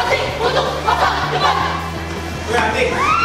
我听不，我。不要命。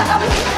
¡Ah!